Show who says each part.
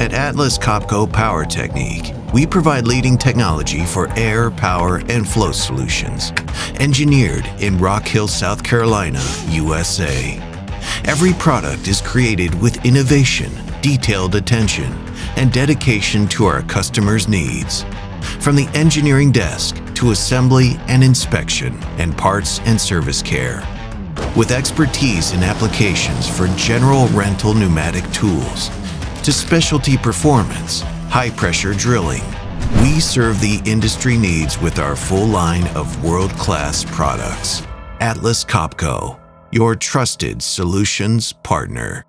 Speaker 1: At Atlas Copco Power Technique, we provide leading technology for air, power, and flow solutions. Engineered in Rock Hill, South Carolina, USA. Every product is created with innovation, detailed attention, and dedication to our customers' needs. From the engineering desk to assembly and inspection and parts and service care. With expertise in applications for general rental pneumatic tools to specialty performance, high pressure drilling, we serve the industry needs with our full line of world-class products. Atlas Copco, your trusted solutions partner.